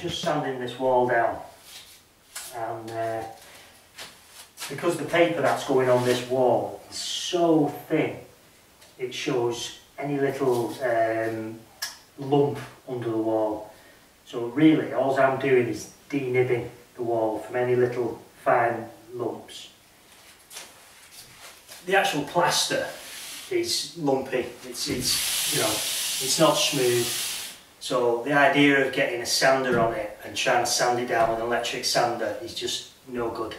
just sanding this wall down. And uh, because the paper that's going on this wall is so thin, it shows any little um, lump under the wall. So really, all I'm doing is denibbing the wall from any little fine lumps. The actual plaster is lumpy. It's, it's you know, it's not smooth. So the idea of getting a sander on it and trying to sand it down with an electric sander is just no good.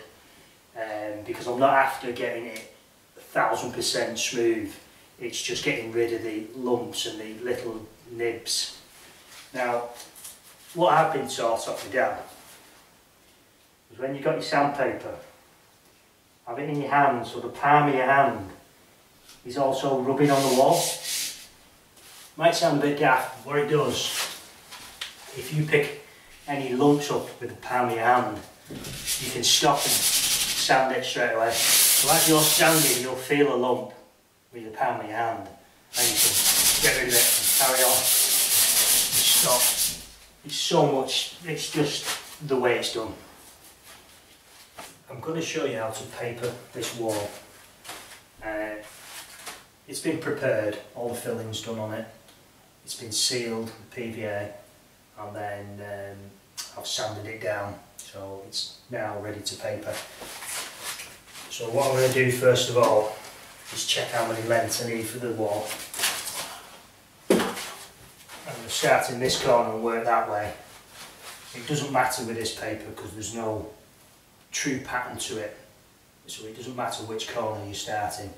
Um, because I'm not after getting it a thousand percent smooth. It's just getting rid of the lumps and the little nibs. Now, what I've been taught off my dad is when you've got your sandpaper, have it in your hand, so the palm of your hand is also rubbing on the wall. Might sound a bit daft, but what it does, if you pick any lumps up with the palm of your hand, you can stop and sand it straight away. So as you're sanding, you'll feel a lump with the palm of your hand, and you can get rid of it and carry on. Stop. It's so much, it's just the way it's done. I'm going to show you how to paper this wall. Uh, it's been prepared, all the fillings done on it. It's been sealed with PVA and then um, I've sanded it down so it's now ready to paper. So what I'm going to do first of all is check how many lengths I need for the wall. I'm going to start in this corner and work that way. It doesn't matter with this paper because there's no true pattern to it. So it doesn't matter which corner you're starting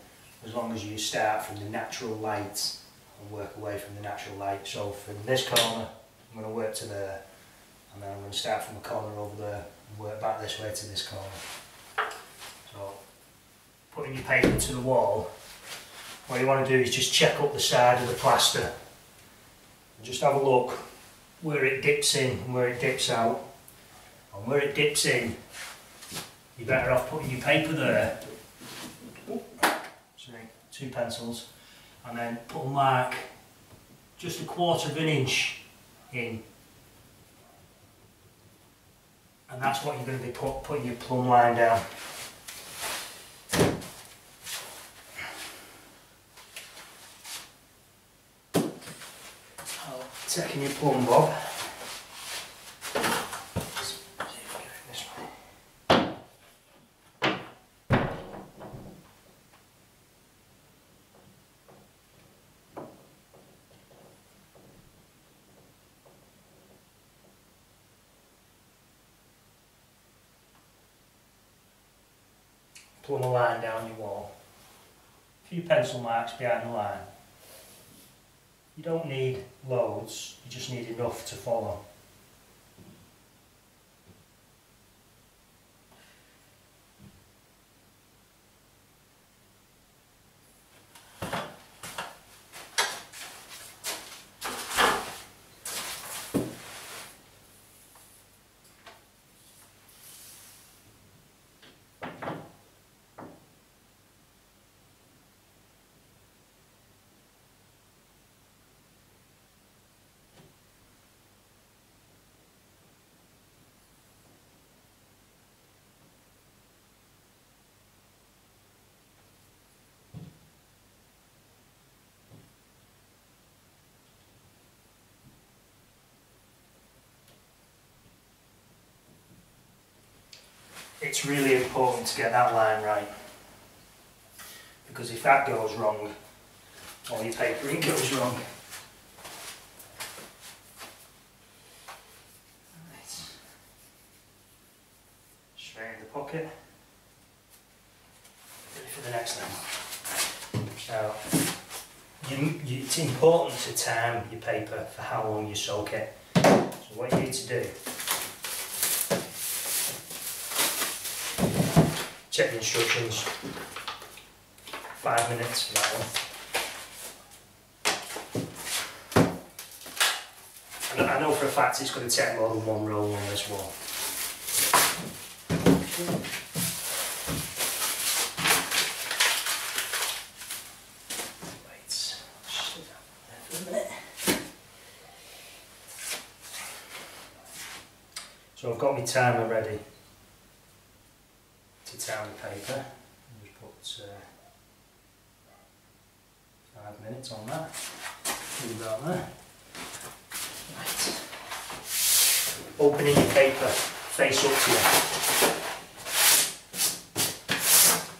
as long as you start from the natural light and work away from the natural light. So from this corner, I'm going to work to there, and then I'm going to start from the corner over there and work back this way to this corner. So putting your paper to the wall, what you want to do is just check up the side of the plaster just have a look where it dips in and where it dips out. And where it dips in, you're better off putting your paper there Sorry, two pencils, and then put a mark just a quarter of an inch in. And that's what you're going to be put, putting your plumb line down. taking your plumb bob. Plumb a line down your wall. A few pencil marks behind the line. You don't need loads, you just need enough to follow. It's really important to get that line right. Because if that goes wrong, all your papering goes wrong. Right. Straight in the pocket. Ready for the next thing. So, you, you, it's important to time your paper for how long you soak it. So what you need to do check the instructions. Five minutes one. I know for a fact it's going to take more than one roll on this wall. So I've got my timer ready just put uh, five minutes on that. Leave that there. Right. Opening your paper face up to you.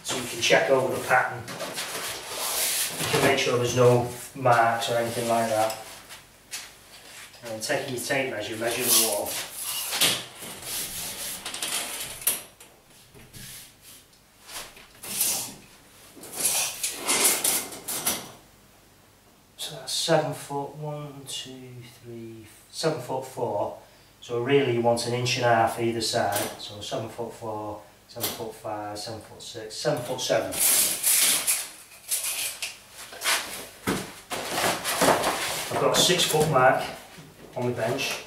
So you can check over the pattern. You can make sure there's no marks or anything like that. And taking your tape measure, measure the wall. So that's seven foot, one, two, three, seven foot four. So really you want an inch and a half either side. So seven foot four, seven foot five, seven foot six, seven foot seven. I've got a six foot mark on the bench.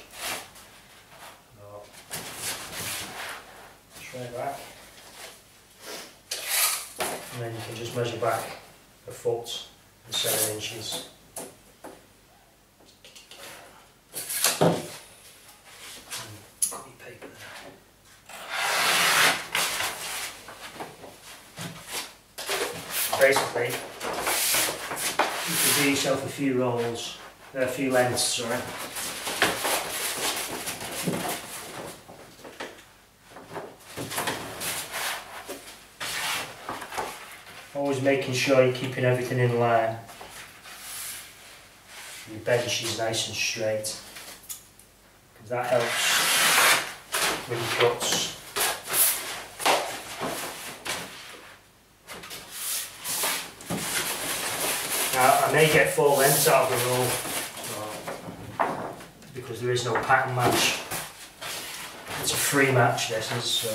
Straight back. And then you can just measure back a foot and seven inches. Cut your paper there. Basically, you can do a few rolls, a few lengths, sorry. Always making sure you're keeping everything in line. Your bench is nice and straight. Because that helps with your cuts. May get four lengths out of the roll uh, because there is no pattern match. It's a free match, this is.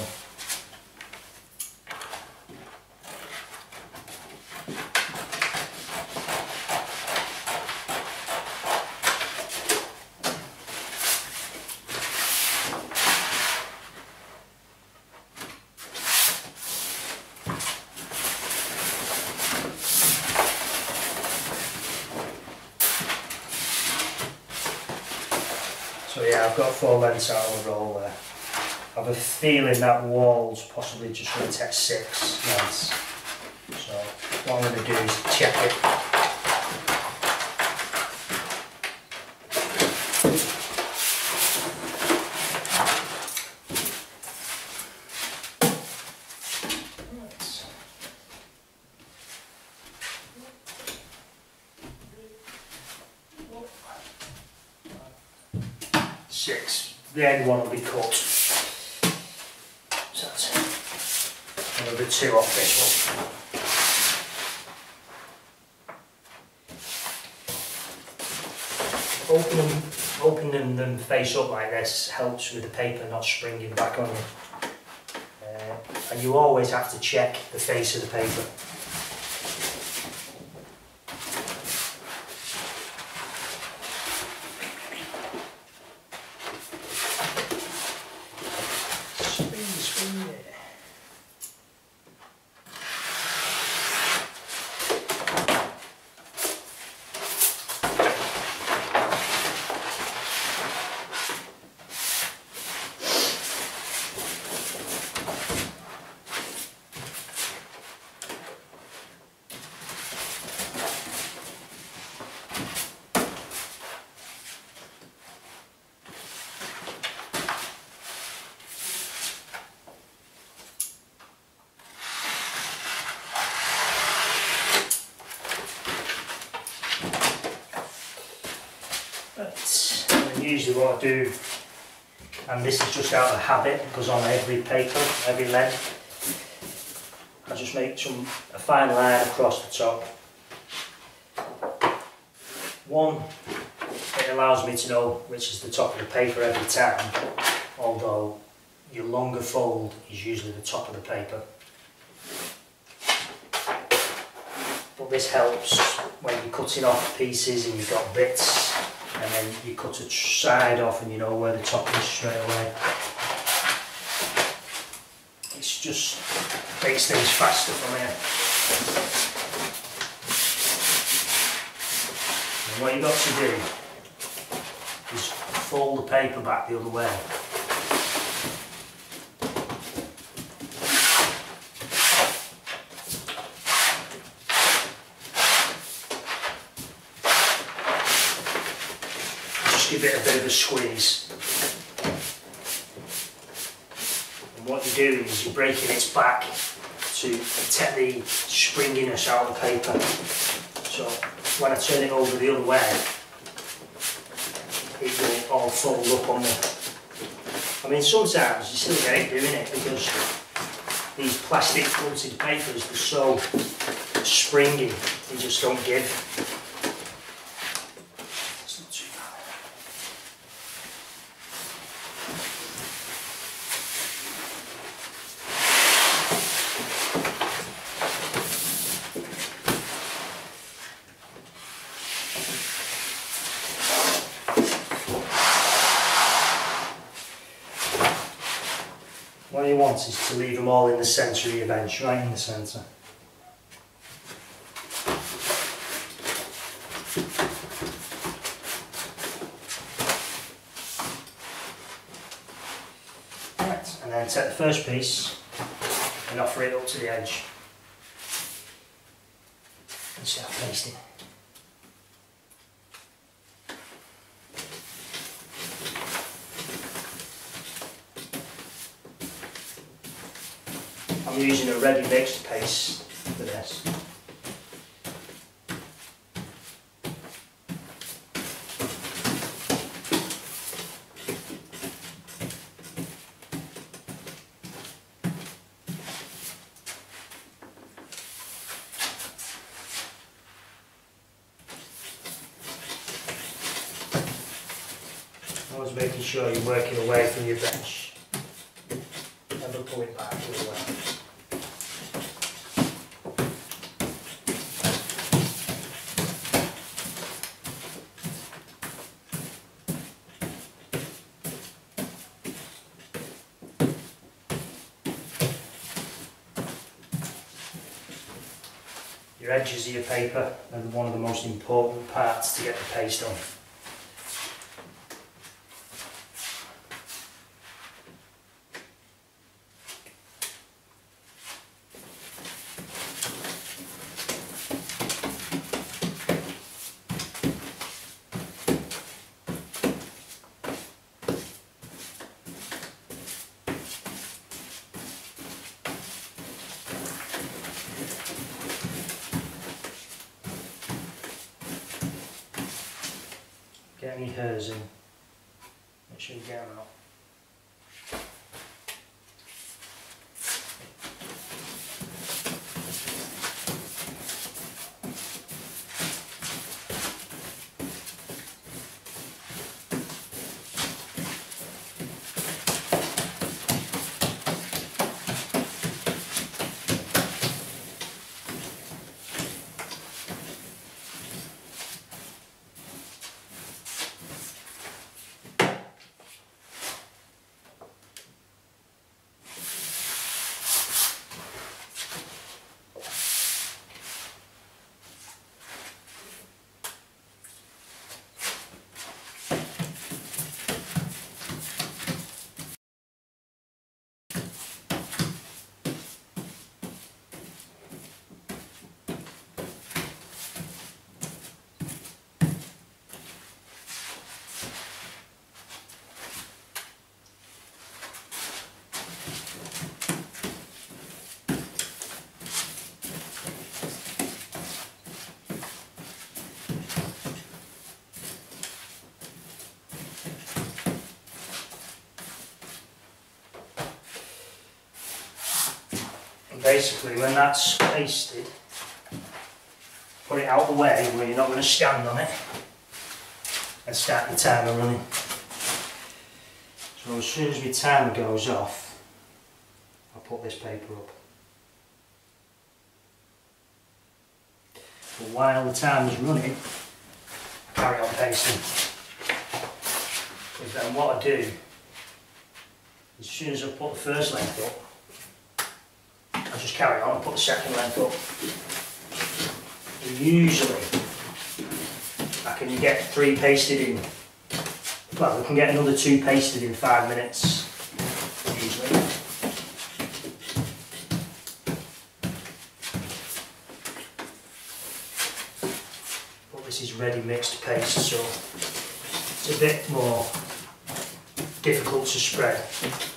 So yeah, Lengths out of the roll there. I have a feeling that wall's possibly just going to take six. So what I'm going to do is check it. Six. The end one will be cut. So that's another two off this one. Opening, opening them face up like this helps with the paper not springing back on you. Uh, and you always have to check the face of the paper. Spring, spring, yeah. Right. And usually what I do, and this is just out of habit, because on every every length, I just make some a fine line across the top. One, it allows me to know which is the top of the paper every time, although your longer fold is usually the top of the paper. But this helps when you're cutting off pieces and you've got bits and then you cut a side off and you know where the top is straight away just makes things faster from here. And what you've got to do is fold the paper back the other way. Just give it a bit of a squeeze. What you're doing is you're breaking its back to take the springiness out of the paper. So when I turn it over the other way, it will all fold up on me. I mean, sometimes you still get it doing it because these plastic quilted papers are so springy, they just don't give. It's not too bad. What you want is to your bench, right in the centre. Right, and then take the first piece and offer it up to the edge. And start pasting. I'm using a ready mixed paste for this. Always making sure you're working away from your bench. Never pull it back the left. Your edges of your paper are one of the most important parts to get the paste on. Get any hairs in. Make sure you get them out. And basically when that's pasted, put it out the way where you're not going to stand on it and start the timer running. So as soon as my timer goes off, I'll put this paper up. But while the timer's running, I carry on pasting. Because then what I do, as soon as I put the first length up, just carry on and put the second length up. Usually, I can get three pasted in, well, we can get another two pasted in five minutes, usually. But this is ready mixed paste, so It's a bit more difficult to spread.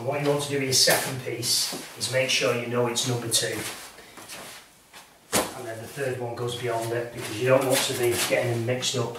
And what you want to do with your second piece is make sure you know it's number two. And then the third one goes beyond it because you don't want to be getting them mixed up.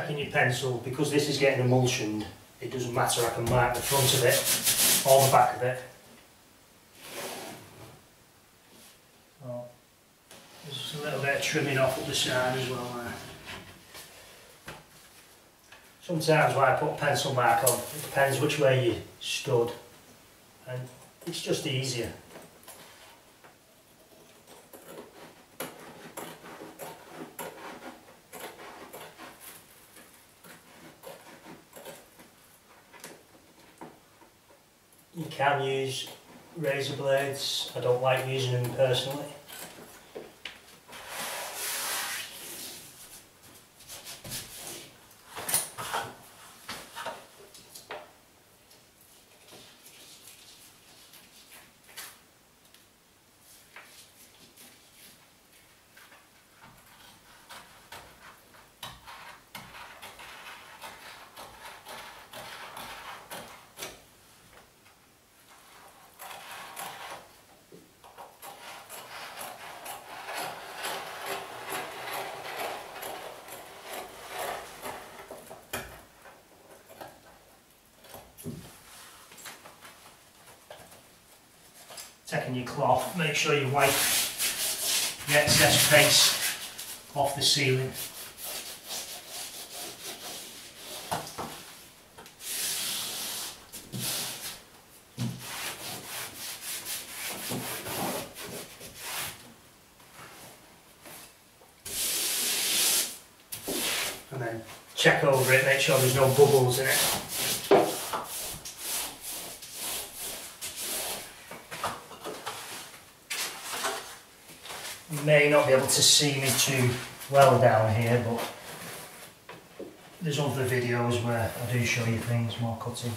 Taking your pencil, because this is getting emulsioned, it doesn't matter, I can mark the front of it or the back of it. Oh, there's a little bit of trimming off at the side as well there. Sometimes when I put a pencil mark on, it depends which way you stood, and it's just easier. Can use razor blades. I don't like using them personally. taking your cloth, make sure you wipe the excess paste off the ceiling. And then check over it, make sure there's no bubbles in it. You may not be able to see me too well down here, but there's other videos where I do show you things more cutting.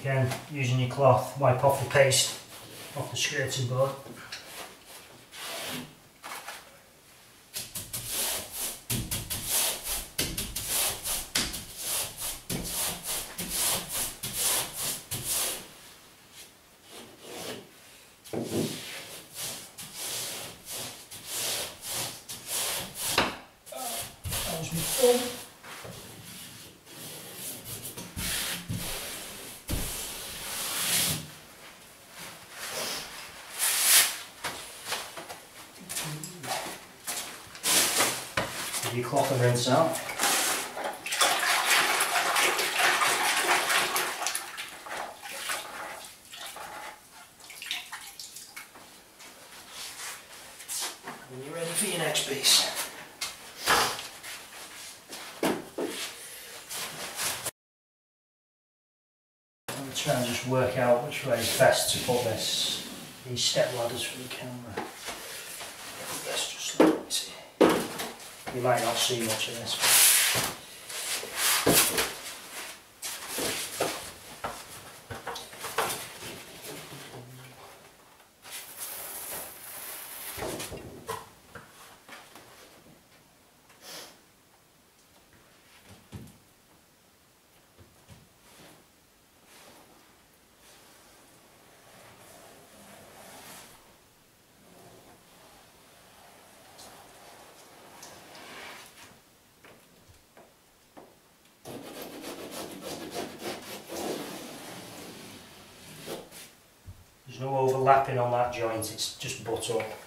Again, using your cloth, wipe off the paste off the skirting board. Give your cloth and rinse out. And you're ready for your next piece. I'm going to try and just work out which way is best to put this, these step ladders for the camera. Let's just let me see. You might not see much of this. There's no overlapping on that joint, it's just butt up.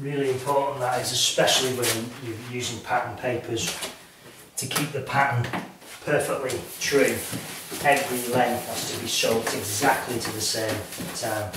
Really important that is, especially when you're using pattern papers, to keep the pattern perfectly true. Every length has to be soaked exactly to the same time.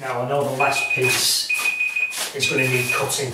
Now I know the last piece is going to need cutting.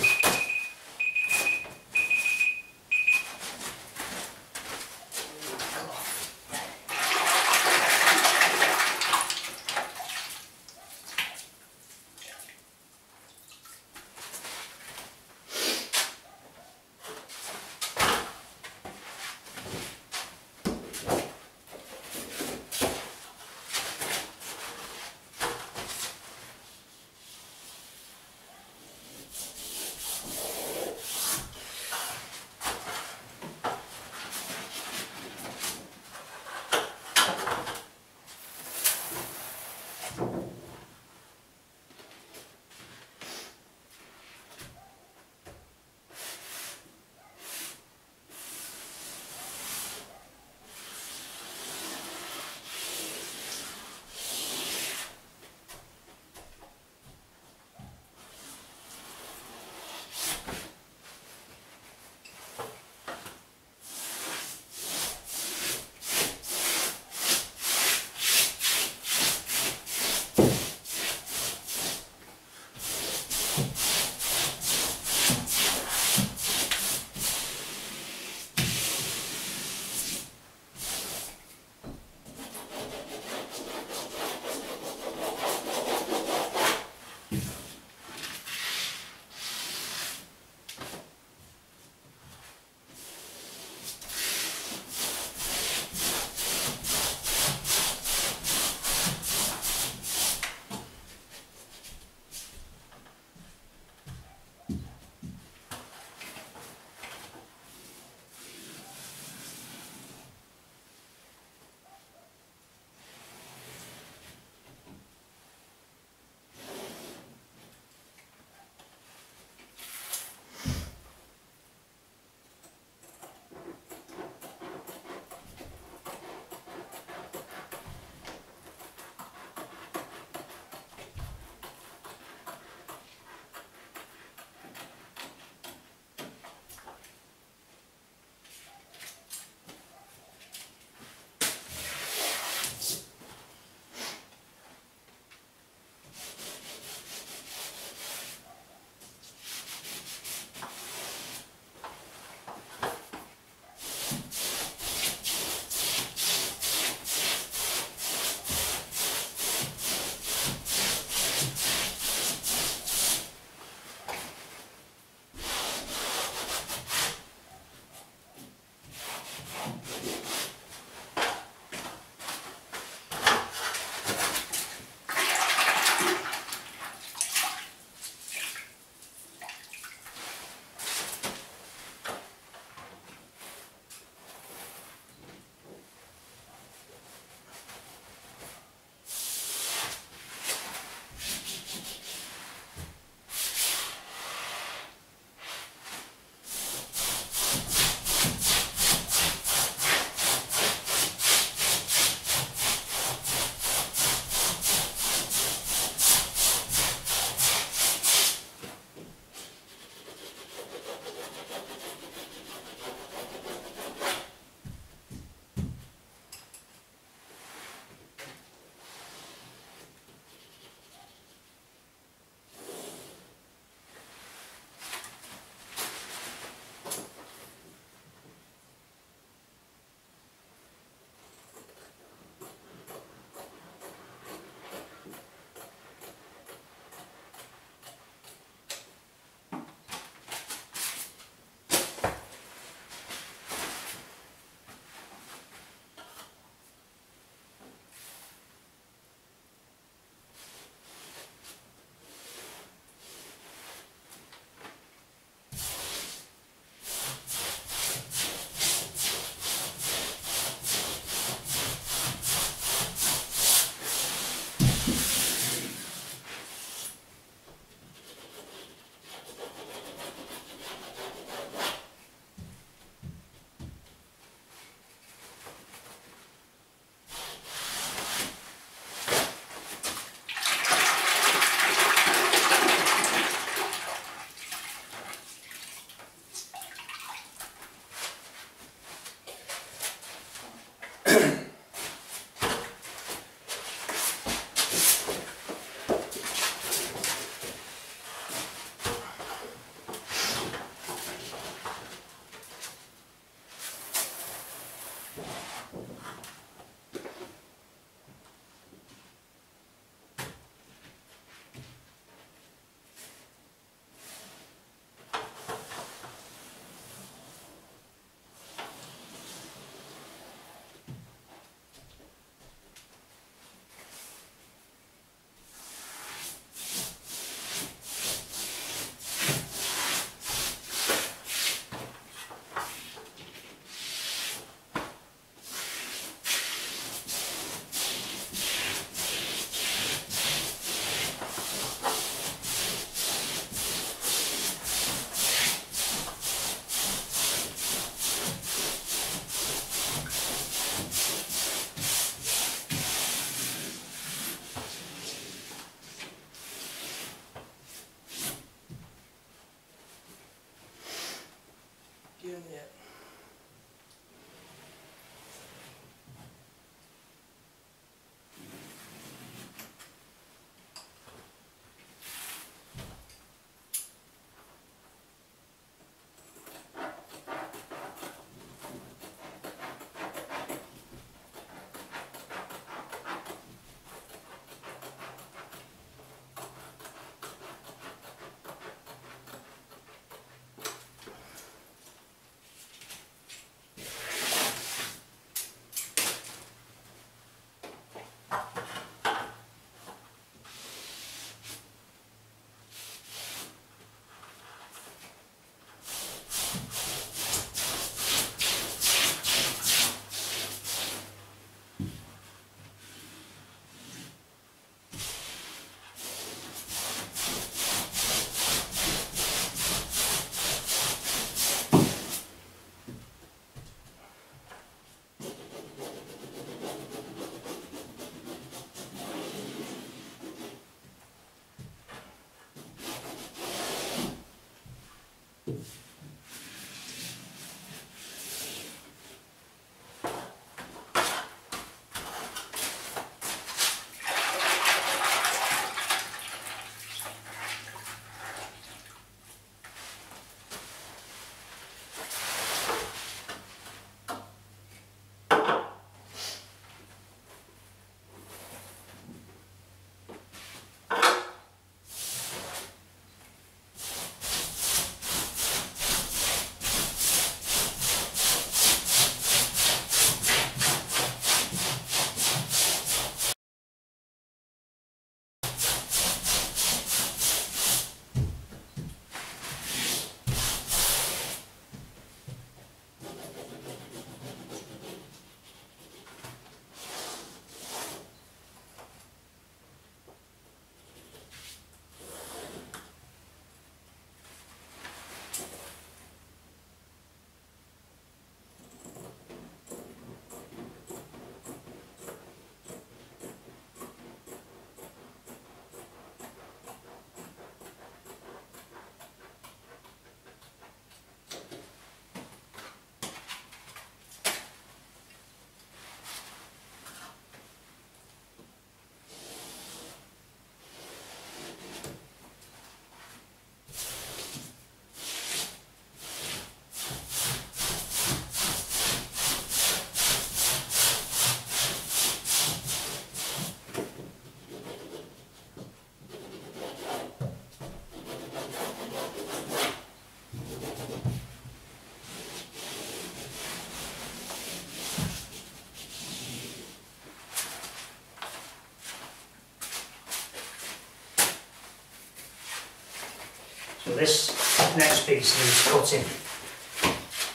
This next piece needs cutting.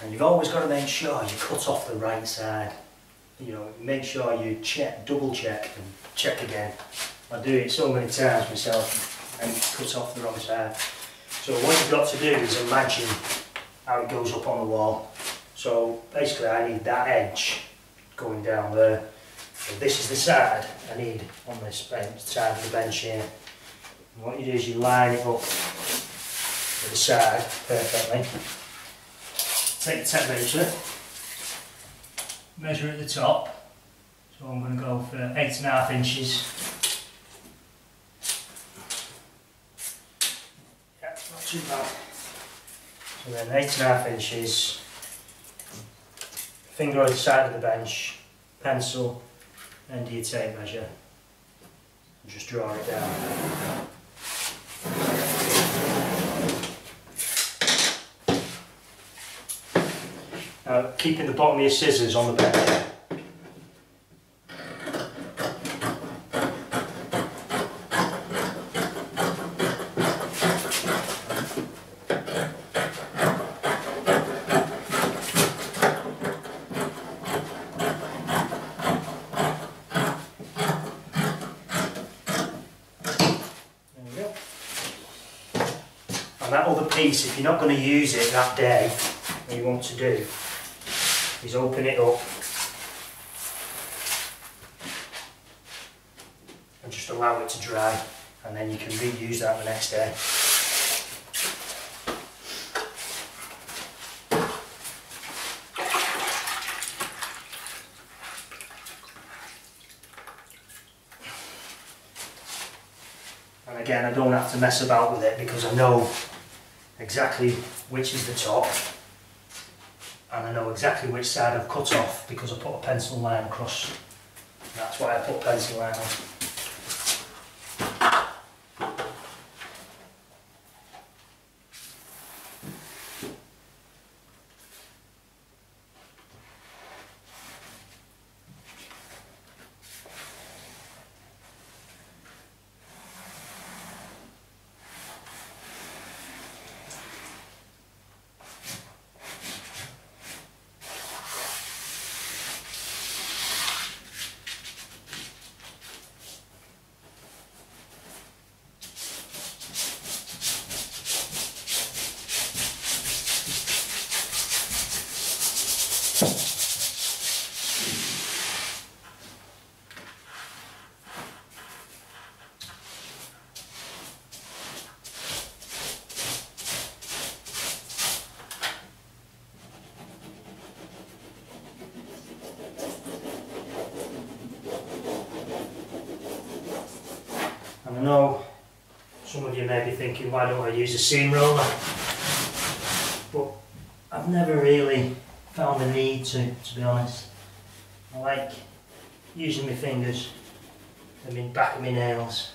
And you've always got to make sure you cut off the right side. You know, make sure you check, double check and check again. I do it so many times myself and cut off the wrong side. So what you've got to do is imagine how it goes up on the wall. So basically I need that edge going down there. So this is the side I need on this bench, side of the bench here. And what you do is you line it up the side perfectly. Take the tape measure, measure at the top. So I'm going to go for eight and a half inches. Yeah, not too bad. So then eight and a half inches, finger on the side of the bench, pencil, end of your tape measure, and just draw it down. Keeping the bottom of your scissors on the go. And that other piece, if you're not going to use it that day, you want to do is open it up and just allow it to dry and then you can reuse that the next day. And again, I don't have to mess about with it because I know exactly which is the top I know exactly which side I've cut off because I put a pencil line across. That's why I put pencil line on. I know some of you may be thinking, why don't I use a seam roller? But I've never really found the need to, to be honest. I like using my fingers and my back of my nails.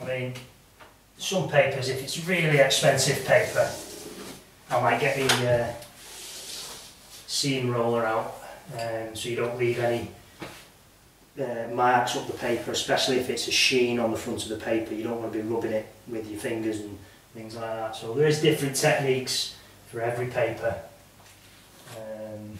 I mean, some papers, if it's really expensive paper, I might get the uh, seam roller out um, so you don't leave any uh, marks up the paper, especially if it's a sheen on the front of the paper. You don't want to be rubbing it with your fingers and things like that. So there is different techniques for every paper. Um,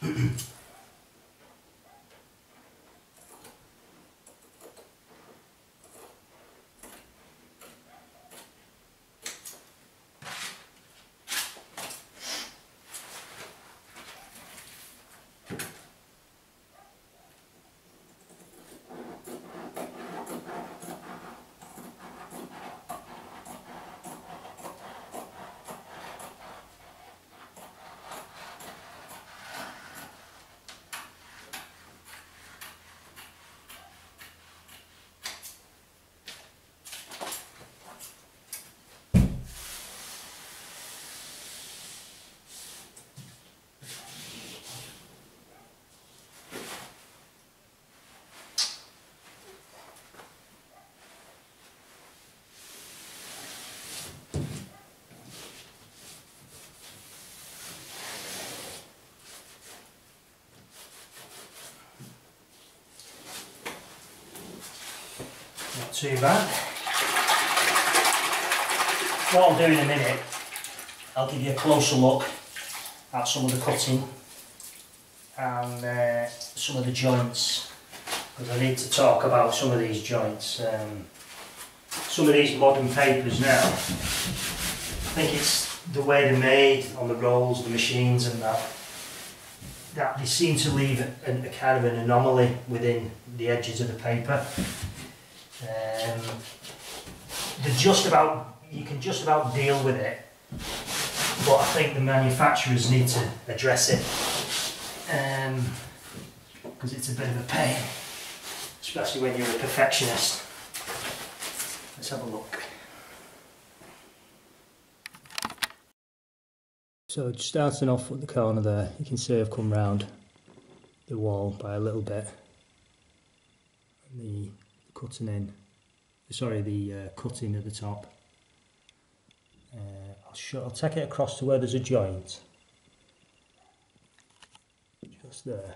Not too bad. What I'll do in a minute, I'll give you a closer look at some of the cutting and uh, some of the joints because I need to talk about some of these joints. Um, some of these modern papers now, I think it's the way they're made on the rolls, the machines and that, that they seem to leave a, a kind of an anomaly within the edges of the paper. They're just about, you can just about deal with it, but I think the manufacturers need to address it because um, it's a bit of a pain, especially when you're a perfectionist. Let's have a look. So starting off with the corner there, you can see I've come round the wall by a little bit. And the cutting in, sorry, the uh, cutting at the top. Uh, I'll, I'll take it across to where there's a joint. Just there.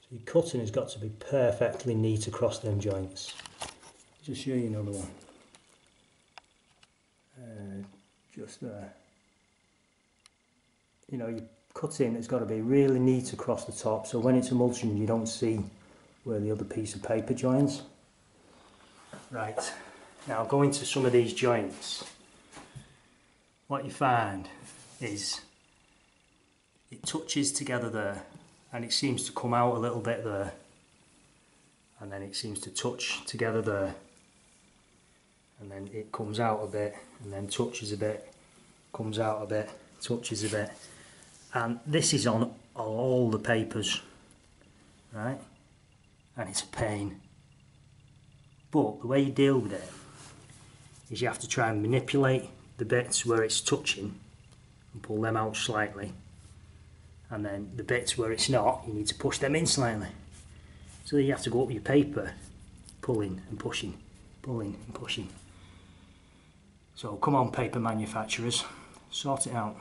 So your cutting has got to be perfectly neat across them joints. Just show you another one. Uh, just there. You know, your cutting has got to be really neat across the top so when it's emulsion you don't see where the other piece of paper joins. Right, now going to some of these joints, what you find is it touches together there and it seems to come out a little bit there and then it seems to touch together there and then it comes out a bit and then touches a bit comes out a bit touches a bit. And this is on all the papers right? And it's a pain but the way you deal with it is you have to try and manipulate the bits where it's touching and pull them out slightly. And then the bits where it's not, you need to push them in slightly. So you have to go up your paper, pulling and pushing, pulling and pushing. So come on paper manufacturers, sort it out.